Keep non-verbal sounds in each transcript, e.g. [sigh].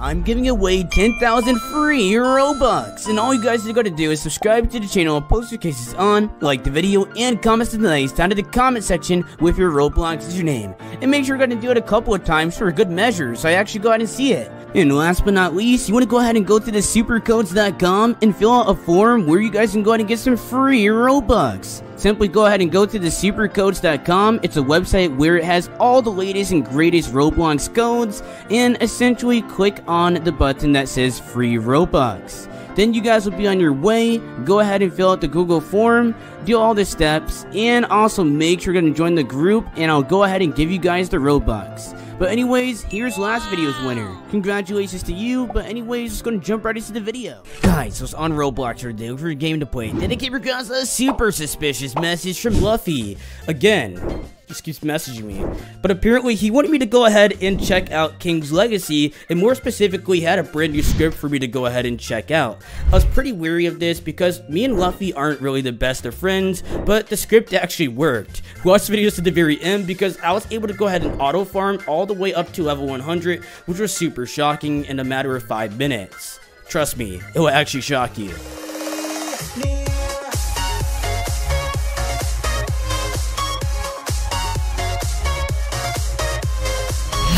I'm giving away 10,000 free Robux, and all you guys are going to do is subscribe to the channel, post your cases on, like the video, and comment nice down in the comment section with your Roblox username. And make sure you're going to do it a couple of times for good measure, so I actually go ahead and see it. And last but not least, you want to go ahead and go to the supercodes.com and fill out a form where you guys can go ahead and get some free Robux. Simply go ahead and go to the supercodes.com. It's a website where it has all the latest and greatest Roblox codes and essentially click on the button that says free Robux. Then you guys will be on your way. Go ahead and fill out the Google form, do all the steps, and also make sure you're going to join the group and I'll go ahead and give you guys the Robux. But anyways, here's last video's winner. Congratulations to you, but anyways, just gonna jump right into the video. Guys, I was on Roblox today for a game to play. Then I came across a super suspicious message from Luffy. Again, just keeps messaging me. But apparently he wanted me to go ahead and check out King's Legacy, and more specifically had a brand new script for me to go ahead and check out. I was pretty weary of this because me and Luffy aren't really the best of friends, but the script actually worked. Watch the videos to the very end because I was able to go ahead and auto farm all the way up to level 100, which was super shocking in a matter of 5 minutes. Trust me, it will actually shock you.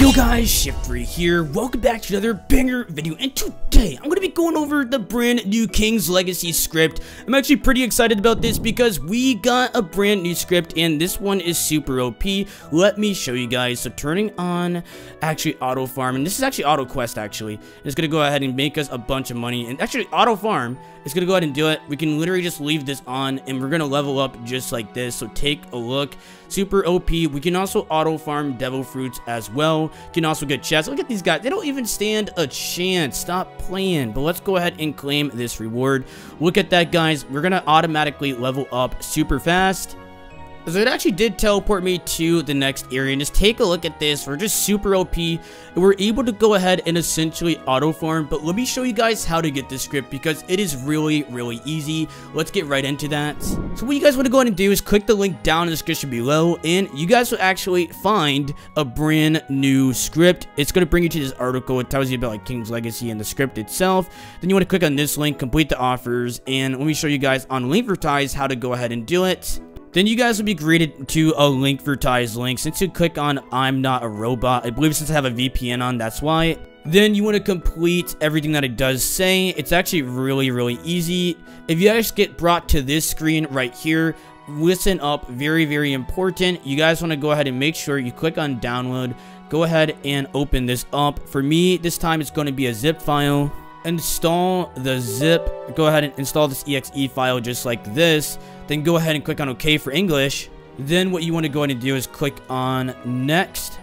Yo guys, Shiftery here, welcome back to another banger video, and today I'm going to be going over the brand new King's Legacy script. I'm actually pretty excited about this because we got a brand new script, and this one is super OP. Let me show you guys. So turning on actually auto farm, and this is actually auto quest actually. It's going to go ahead and make us a bunch of money, and actually auto farm is going to go ahead and do it. We can literally just leave this on, and we're going to level up just like this, so take a look. Super OP. We can also auto farm devil fruits as well. Can also get chests. Look at these guys. They don't even stand a chance. Stop playing. But let's go ahead and claim this reward. Look at that, guys. We're going to automatically level up super fast. So it actually did teleport me to the next area, and just take a look at this. We're just super OP, and we're able to go ahead and essentially auto farm, but let me show you guys how to get this script, because it is really, really easy. Let's get right into that. So what you guys want to go ahead and do is click the link down in the description below, and you guys will actually find a brand new script. It's going to bring you to this article. It tells you about like King's Legacy and the script itself. Then you want to click on this link, complete the offers, and let me show you guys on Linkvertise how to go ahead and do it. Then you guys will be greeted to a Linkvertise link. Since you click on I'm not a robot, I believe since I have a VPN on, that's why. Then you want to complete everything that it does say. It's actually really, really easy. If you guys get brought to this screen right here, listen up, very, very important. You guys want to go ahead and make sure you click on download. Go ahead and open this up. For me, this time it's going to be a zip file install the zip go ahead and install this exe file just like this then go ahead and click on OK for English. Then what you want to go ahead and do is click on Next.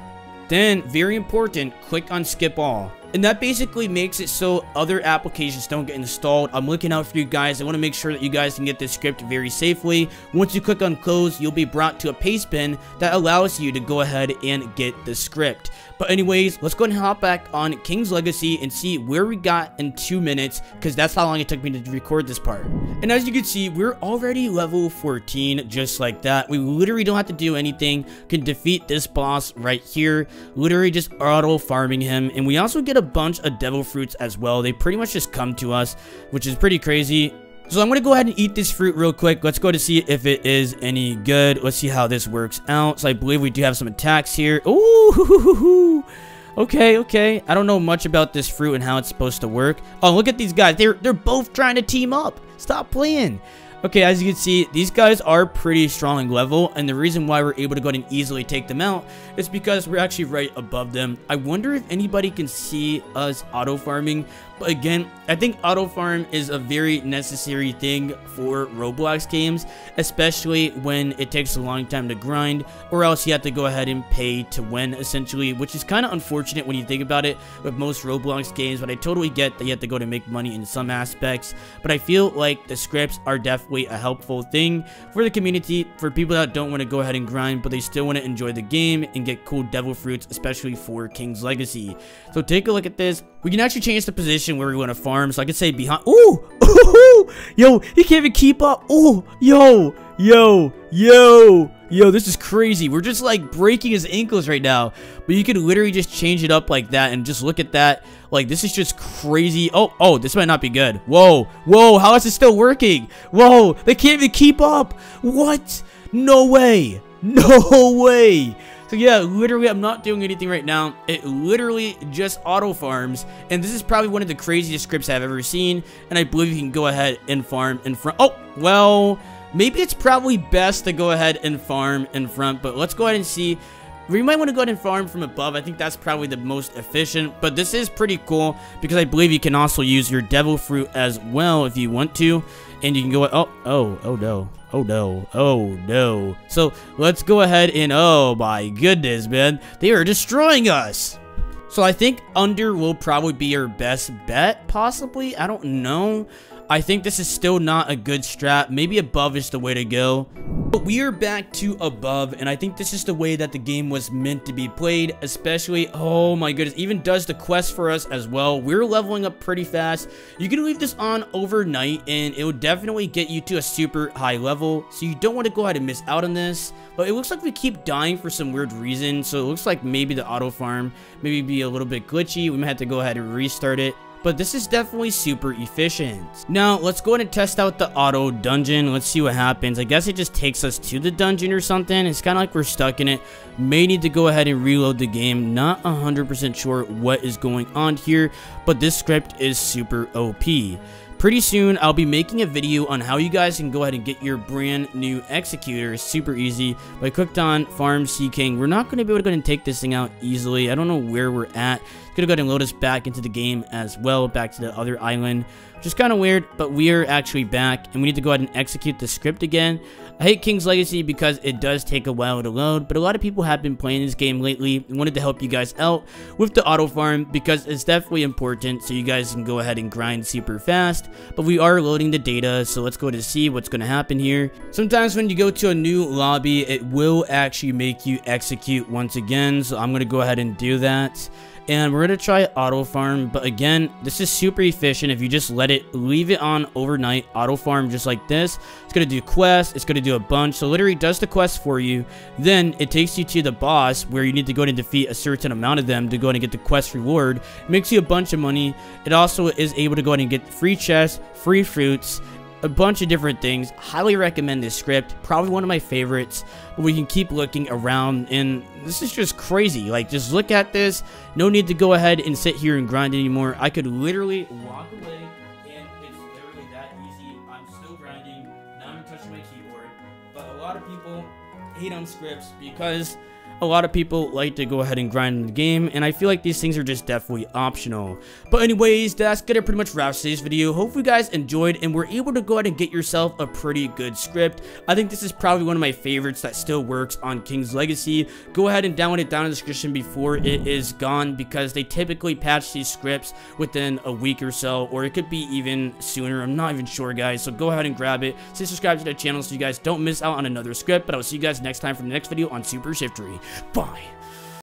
Then, very important, click on Skip All. And that basically makes it so other applications don't get installed. I'm looking out for you guys. I want to make sure that you guys can get this script very safely. Once you click on close, you'll be brought to a paste bin that allows you to go ahead and get the script. But anyways, let's go ahead and hop back on King's Legacy and see where we got in two minutes because that's how long it took me to record this part. And as you can see, we're already level 14 just like that. We literally don't have to do anything. Can defeat this boss right here. Literally just auto farming him. And we also get a bunch of devil fruits as well. They pretty much just come to us, which is pretty crazy. So I'm going to go ahead and eat this fruit real quick. Let's go to see if it is any good. Let's see how this works out. So I believe we do have some attacks here. Ooh, [laughs] okay, okay. I don't know much about this fruit and how it's supposed to work. Oh, look at these guys. They're, they're both trying to team up. Stop playing. Okay, as you can see, these guys are pretty strong in level, and the reason why we're able to go ahead and easily take them out is because we're actually right above them. I wonder if anybody can see us auto farming, but again, I think auto farm is a very necessary thing for Roblox games, especially when it takes a long time to grind, or else you have to go ahead and pay to win, essentially, which is kind of unfortunate when you think about it with most Roblox games, but I totally get that you have to go to make money in some aspects, but I feel like the scripts are definitely a helpful thing for the community, for people that don't want to go ahead and grind, but they still want to enjoy the game and get cool devil fruits, especially for King's Legacy. So take a look at this. We can actually change the position where we want to farm. So I could say behind. Ooh! Ooh! [laughs] Yo, he can't even keep up. Ooh! Yo! Yo! Yo! Yo, this is crazy. We're just like breaking his ankles right now. But you could literally just change it up like that and just look at that. Like, this is just crazy. Oh, oh, this might not be good. Whoa, whoa, how is this still working? Whoa, they can't even keep up. What? No way. [laughs] No way. So yeah, literally I'm not doing anything right now. It literally just auto farms. And this is probably one of the craziest scripts I've ever seen. And I believe you can go ahead and farm in front. Oh, well, maybe it's probably best to go ahead and farm in front. But let's go ahead and see. We might want to go ahead and farm from above. I think that's probably the most efficient. But this is pretty cool because I believe you can also use your devil fruit as well if you want to. And you can go, oh, oh, oh no. Oh no, oh no. So let's go ahead and, oh my goodness, man. They are destroying us. So I think under will probably be your best bet, possibly. I don't know. I think this is still not a good strat. Maybe above is the way to go. But we are back to above, and I think this is the way that the game was meant to be played, especially, oh my goodness, even does the quest for us as well. We're leveling up pretty fast. You can leave this on overnight, and it will definitely get you to a super high level, so you don't want to go ahead and miss out on this. But it looks like we keep dying for some weird reason, so it looks like maybe the auto farm maybe be a little bit glitchy. We might have to go ahead and restart it but this is definitely super efficient. Now, let's go ahead and test out the auto dungeon. Let's see what happens. I guess it just takes us to the dungeon or something. It's kind of like we're stuck in it. May need to go ahead and reload the game. Not 100% sure what is going on here, but this script is super OP. Pretty soon, I'll be making a video on how you guys can go ahead and get your brand new executor. super easy. By clicked on Farm Sea King, we're not going to be able to go ahead and take this thing out easily. I don't know where we're at. To go ahead and load us back into the game as well, back to the other island which is kind of weird, but we are actually back, and we need to go ahead and execute the script again. I hate King's Legacy because it does take a while to load, but a lot of people have been playing this game lately and wanted to help you guys out with the auto farm because it's definitely important so you guys can go ahead and grind super fast, but we are loading the data, so let's go to see what's going to happen here. Sometimes when you go to a new lobby, it will actually make you execute once again, so I'm going to go ahead and do that and we're going to try auto farm but again this is super efficient. If you just let it leave it on overnight auto farm just like this. It's going to do quests it's going to do a bunch. So literally does the quest for you. Then it takes you to the boss where you need to go and defeat a certain amount of them to go and get the quest reward. It makes you a bunch of money. It also is able to go and get free chests free fruits a bunch of different things. Highly recommend this script. Probably one of my favorites. But we can keep looking around and this is just crazy. Like just look at this. No need to go ahead and sit here and grind anymore. I could literally walk away and it's literally that easy. I'm still grinding. Now I'm touching my keyboard. But a lot of people hate on scripts because a lot of people like to go ahead and grind in the game, and I feel like these things are just definitely optional. But anyways, that's gonna pretty much wrap today's video. Hope you guys enjoyed and were able to go ahead and get yourself a pretty good script. I think this is probably one of my favorites that still works on King's Legacy. Go ahead and download it down in the description before it is gone because they typically patch these scripts within a week or so, or it could be even sooner. I'm not even sure, guys. So go ahead and grab it. Stay subscribed to the channel so you guys don't miss out on another script. But I will see you guys next time for the next video on Super Shiftery. Bye.